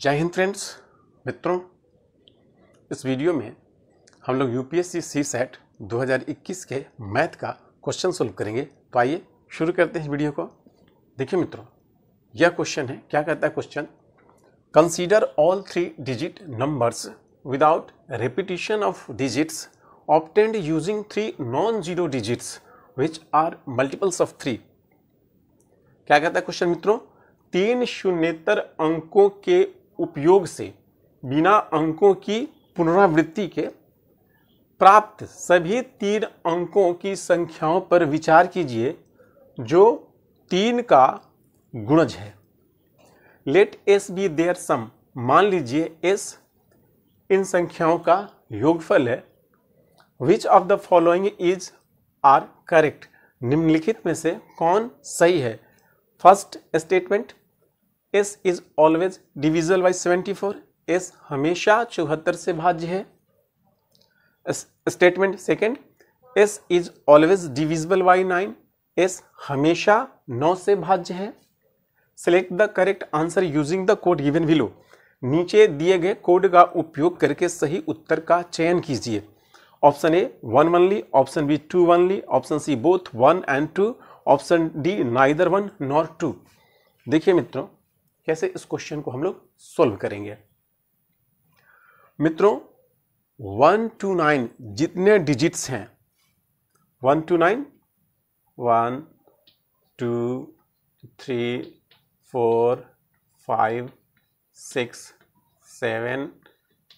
जय हिंद फ्रेंड्स, मित्रों, इस वीडियो में हम लोग यूपीएससी सी सेट 2021 के मैथ का क्वेश्चन सोल्व करेंगे। तो आइए शुरू करते हैं वीडियो को। देखिए मित्रों, यह क्वेश्चन है, क्या कहता है question consider all three digit numbers without repetition of digits obtained using three non zero digits which are multiples of three क्या कहता है क्वेश्चन मित्रों? तीन शून्यतर अंकों के उपयोग से बिना अंकों की पुनरावृत्ति के प्राप्त सभी तीन अंकों की संख्याओं पर विचार कीजिए, जो तीन का गुणज है। Let S be their sum मान लीजिए एस इन संख्याओं का योगफल है। Which of the following is are correct निम्नलिखित में से कौन सही है? First statement S is always divisible by seventy four S हमेशा चौहत्तर से भाज्य है। Statement second S is always divisible by nine S हमेशा नौ से भाज्य है। Select the correct answer using the code given below नीचे दिए गए कोड का उपयोग करके सही उत्तर का चयन कीजिए। Option A one only option B two only option C both one and two option D neither one nor two देखिए मित्रों कैसे इस क्वेश्चन को हम लोग सोल्व करेंगे? मित्रों वन टू नाइन जितने डिजिट्स हैं one two nine one two three four five six seven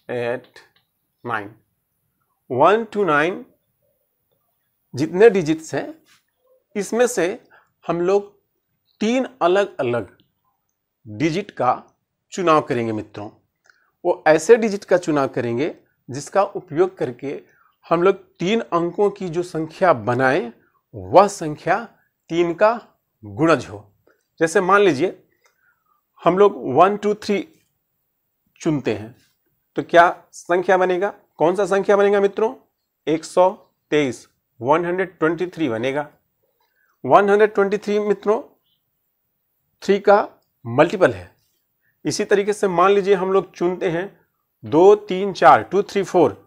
eight nine one two nine जितने डिजिट्स हैं, इसमें से हम लोग तीन अलग अलग डिजिट का चुनाव करेंगे मित्रों। वो ऐसे डिजिट का चुनाव करेंगे जिसका उपयोग करके हम लोग तीन अंकों की जो संख्या बनाएँ, वह संख्या तीन का गुणज हो। जैसे मान लीजिए, हम लोग वन टू थ्री चुनते हैं तो क्या संख्या बनेगा? कौन सा संख्या बनेगा मित्रों? एक सौ तेईस वन हंड्रेड ट्वेंटी थ्री बनेगा। वन हंड्रेड ट्वेंटी थ्री मित्रों थ्री का मल्टीपल है। इसी तरीके से मान लीजिए हम लोग चुनते हैं दो, तीन, चार टू थ्री फोर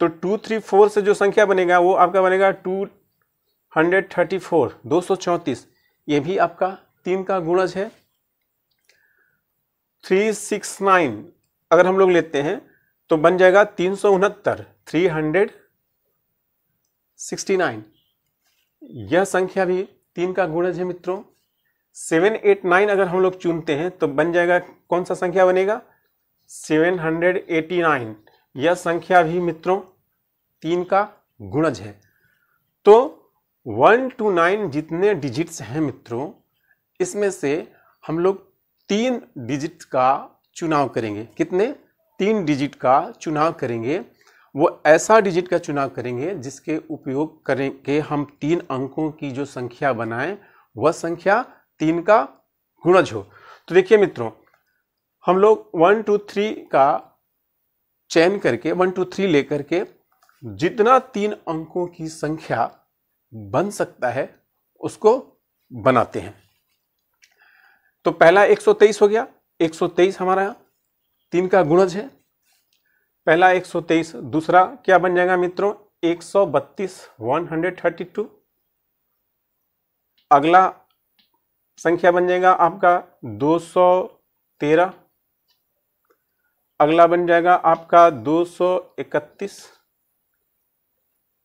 तो टू थ्री फोर से जो संख्या बनेगा, वो आपका बनेगा टू हंड्रेड थर्टी फोर दो सौ चौंतीस। ये भी आपका तीन का गुणज है। थ्री सिक्स नाइन अगर हम लोग लेते हैं तो बन जाएगा तीन सौ उनहत्तर थ्री हंड्रेड सिक्सटी नाइन यह संख्या भी तीन का गुणज है मित्रों। सेवन एट नाइन अगर हम लोग चुनते हैं तो बन जाएगा, कौन सा संख्या बनेगा? Seven hundred eighty nine. यह संख्या भी मित्रों, तीन का गुणज है। तो वन टू नाइन जितने डिजिट्स हैं मित्रों, इसमें से हम लोग तीन डिजिट का चुनाव करेंगे। कितने? तीन डिजिट का चुनाव करेंगे। वो ऐसा डिजिट का चुनाव करेंगे जिसके उपयोग करेंगे हम तीन अंकों की जो संख्या बनाएँ, वह संख्या तीन का गुणज हो। तो देखिए मित्रों, हम लोग वन टू थ्री का चयन करके वन टू थ्री लेकर के जितना तीन अंकों की संख्या बन सकता है, उसको बनाते हैं। तो पहला 123 हो गया। 123 हमारा तीन का गुणज है। पहला 123 दूसरा क्या बन जाएगा मित्रों? 132 132 अगला संख्या बन जाएगा आपका 213 अगला बन जाएगा आपका 231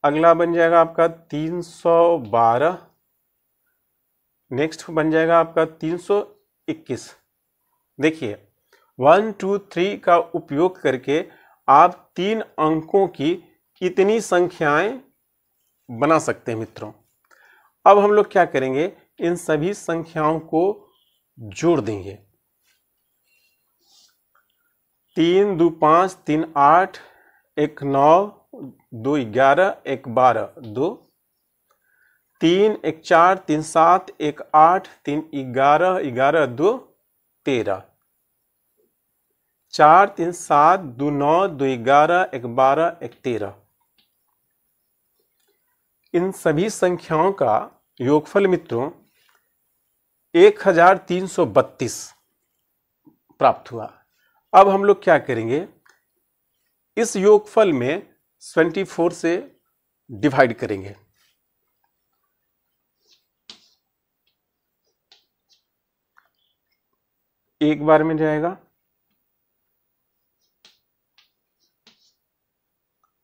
अगला बन जाएगा आपका 312 नेक्स्ट बन जाएगा आपका 321 देखिए, वन, टू, थ्री का उपयोग करके आप तीन अंकों की कितनी संख्याएँ बना सकते हैं मित्रों। अब हम लोग क्या करेंगे? इन सभी संख्याओं को जोड़ देंगे। तीन दो पाँच, तीन आठ, एक नौ, दो ग्यारह, एक बारह, दो। तीन, एक चार, तीन सात, एक आठ, तीन ग्यारह ग्यारह, दो, तेरह। चार, तीन सात, दो नौ, दो ग्यारह, एक बारह, एक तेरह। इन सभी संख्याओं का योगफल मित्रों एक हज़ार तीन सौ बत्तीस प्राप्त हुआ। अब हम लोग क्या करेंगे? इस योगफल में 24 से डिवाइड करेंगे। एक बार में जाएगा।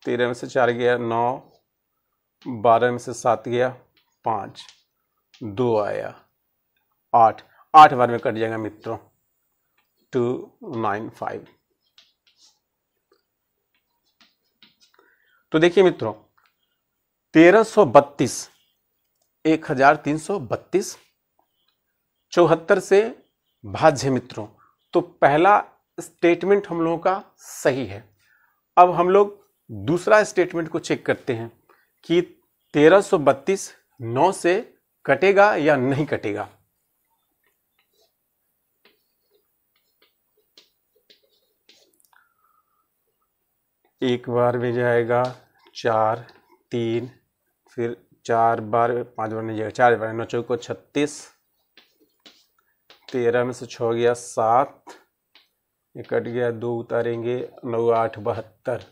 तेरह में से चार गया, नौ। बारह में से सात गया, पाँच। दो आया। आठ आठ बार में कट जाएगा मित्रों, टू नाइन फाइव। तो देखिए मित्रों, तेरह सौ बत्तीस, एक हज़ार तीन सौ बत्तीस, चौहत्तर से भाज्य मित्रों। तो पहला स्टेटमेंट हम लोगों का सही है। अब हम लोग दूसरा स्टेटमेंट को चेक करते हैं कि 1332 नौ से कटेगा या नहीं कटेगा। एक बार में जाएगा, चार, तीन, फिर चार बार, पाँच बार नहीं जाएगा, चार बार, नौ, चौको, छत्तीस, तेरह में से छ गया, सात, ये कट गया, दो उतारेंगे, नौ, आठ, बहत्तर।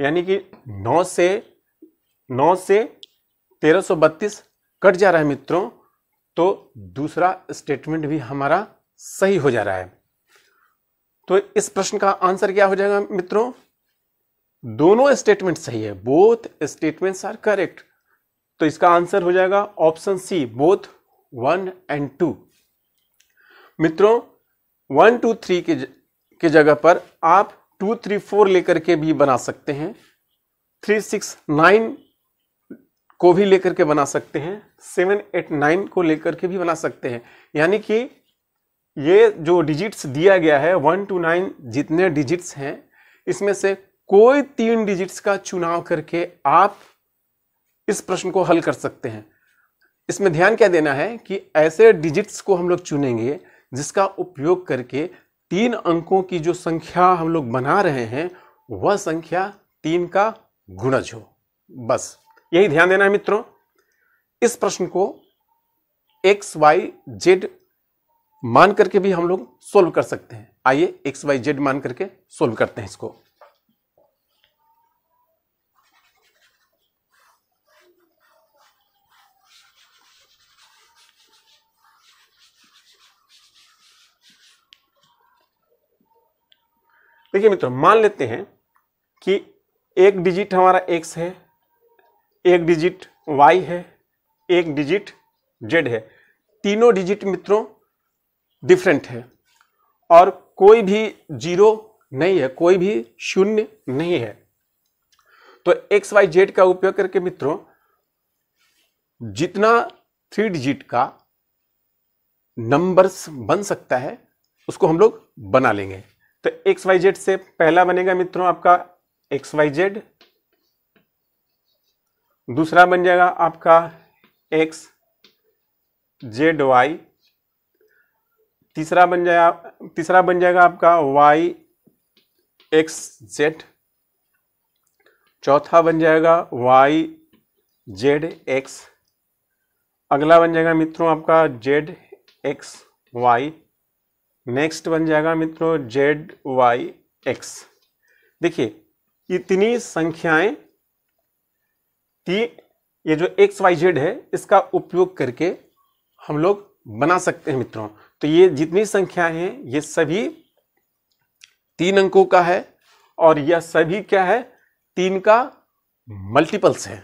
यानी कि नौ से नौ से तेरह सौ बत्तीस कट जा रहा है मित्रों तो दूसरा स्टेटमेंट भी हमारा सही हो जा रहा है। तो इस प्रश्न का आंसर क्या हो जाएगा मित्रों? दोनों स्टेटमेंट सही है। बोथ स्टेटमेंट्स आर करेक्ट तो इसका आंसर हो जाएगा option C both one and two मित्रों वन टू थ्री के के जगह पर आप टू थ्री फोर लेकर के भी बना सकते हैं। थ्री सिक्स नाइन को भी लेकर के बना सकते हैं। सेवन एट नाइन को लेकर के भी बना सकते हैं। यानी कि ये जो डिजिट्स दिया गया है वन टू नाइन जितने डिजिट्स हैं, इसमें से कोई तीन डिजिट्स का चुनाव करके आप इस प्रश्न को हल कर सकते हैं। इसमें ध्यान क्या देना है कि ऐसे डिजिट्स को हम लोग चुनेंगे, जिसका उपयोग करके तीन अंकों की जो संख्या हम लोग बना रहे हैं, वह संख्या तीन का गुणज हो। बस, यही ध्यान देना है मित्रों। इस प्रश्न को एक्स वाई जेड मान करके भी हम लोग सोल्व कर सकते हैं। आइए एक्स वाई जेड मान करके सोल्व करते हैं इसको। देखिए मित्रों, मान लेते हैं कि एक डिजिट हमारा एक्स है, एक डिजिट वाई है, एक डिजिट जेड है। तीनों डिजिट मित्रों डिफरेंट है। और कोई भी ज़ीरो नहीं है, कोई भी शून्य नहीं है। तो एक्स वाई जेड का उपयोग करके मित्रों, जितना थ्री डिजिट का नंबर्स बन सकता है, उसको हम लोग बना लेंगे। तो एक्स वाई जेड से पहला बनेगा मित्रों आपका एक्स वाई जेड दूसरा बन जाएगा आपका एक्स जेड वाई तीसरा बन जाएगा, तीसरा बन जाएगा आपका वाई एक्स जेड चौथा बन जाएगा वाई जेड एक्स अगला बन जाएगा मित्रों आपका जेड एक्स वाई नेक्स्ट बन जाएगा मित्रों जेड वाई एक्स देखिए, इतनी संख्याएँ, ती, ये जो एक्स वाई जेड है, इसका उपयोग करके हम लोग बना सकते हैं मित्रों। तो ये जितनी संख्या हैं, ये सभी तीन अंकों का है और यह सभी क्या है? तीन का मल्टीपल्स है।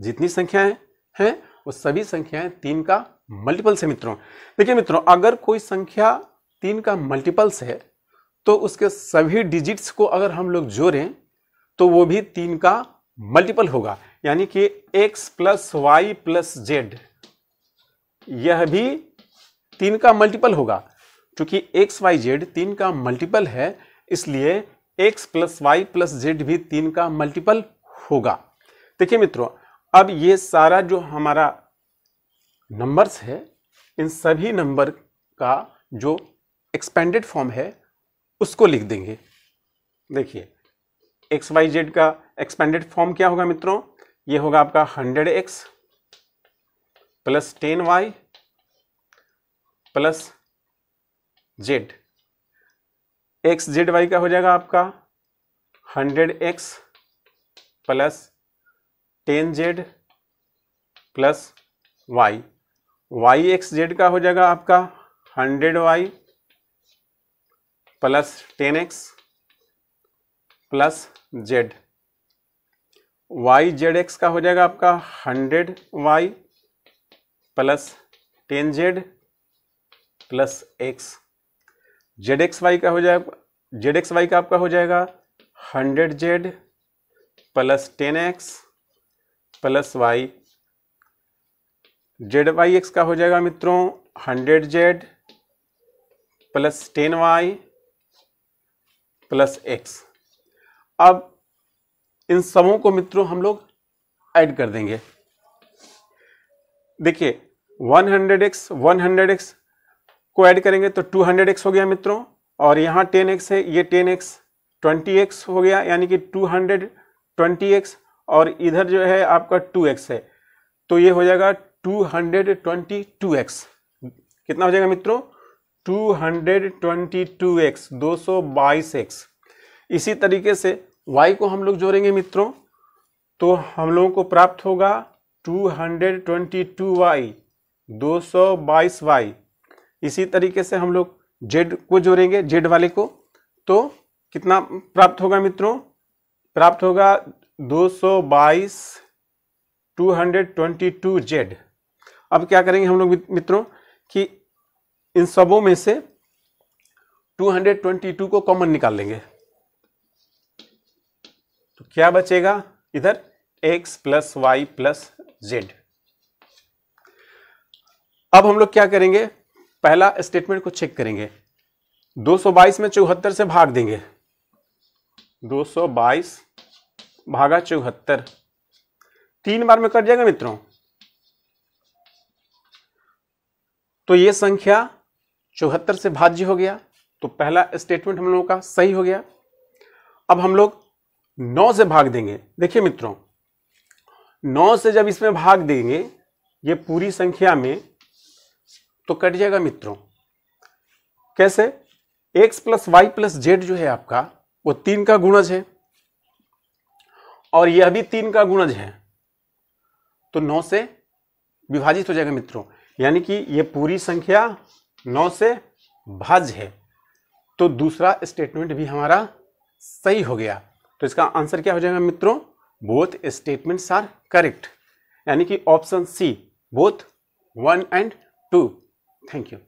जितनी संख्याएँ हैं, वो सभी संख्याएँ तीन का मल्टीपल्स है मित्रों। देखिए मित्रों, अगर कोई संख्या तीन का मल्टीपल्स है तो उसके सभी डिजिट्स को अगर हम लोग जोड़ें तो वो भी तीन का मल्टीपल होगा। यानी कि x plus Y plus Z यह भी तीन का मल्टीपल होगा, क्योंकि एक्स वाई जेड तीन का मल्टीपल है, इसलिए x plus y plus z भी तीन का मल्टीपल होगा। देखिए मित्रों, अब ये सारा जो हमारा नंबर्स है, इन सभी नंबर का जो एक्सपेंडेड फॉर्म है, उसको लिख देंगे। देखिए एक्स वाई जेड का एक्सपेंडेड फॉर्म क्या होगा मित्रों? ये होगा आपका hundred x plus ten y plus z. X z y का हो जाएगा आपका hundred x plus ten z plus y. Y x z का हो जाएगा आपका hundred y plus ten x plus z. Y z x का हो जाएगा आपका hundred y plus ten z plus x z x y का हो जाएगा जेड एक्स वाई का आपका हो जाएगा hundred z plus ten x plus y z y x का हो जाएगा मित्रों hundred z plus ten y plus x अब इन सबों को मित्रों हम लोग ऐड कर देंगे। देखिए 100x 100x को ऐड करेंगे तो 200x हो गया मित्रों, और यहाँ 10x है, ये 10x 20x हो गया, यानी कि 220x और इधर जो है आपका 2x है। तो ये हो जाएगा 222x कितना हो जाएगा मित्रों? 222x 222x इसी तरीके से y को हम लोग जोड़ेंगे मित्रों तो हम लोगों को प्राप्त होगा 222y 222y इसी तरीके से हम लोग z को जोड़ेंगे z वाले को। तो कितना प्राप्त होगा मित्रों? प्राप्त होगा 222 222z अब क्या करेंगे हम लोग मित्रों कि इन सबों में से 222 को कॉमन निकाल लेंगे। तो क्या बचेगा? इधर x plus y plus z. अब हम लोग क्या करेंगे? पहला स्टेटमेंट को चेक करेंगे। 222 में चौहत्तर से भाग देंगे। 222 भागा चौहत्तर। तीन बार में कट जाएगा मित्रों। तो ये संख्या चौहत्तर से भाज्य हो गया। तो पहला स्टेटमेंट हम लोगों का सही हो गया। अब हम लोग नौ से भाग देंगे। देखिए मित्रों नौ से जब इसमें भाग देंगे, ये पूरी संख्या में तो कट जाएगा मित्रों। कैसे? X plus y plus z जो है आपका, वो तीन का गुणज है। और यह भी तीन का गुणज है। तो नौ से विभाजित हो जाएगा मित्रों। यानी कि ये पूरी संख्या नौ से भाज्य है। तो दूसरा स्टेटमेंट भी हमारा सही हो गया। तो इसका आंसर क्या हो जाएगा मित्रों? बोथ स्टेटमेंट्स आर करेक्ट यानी कि option C both one and two thank you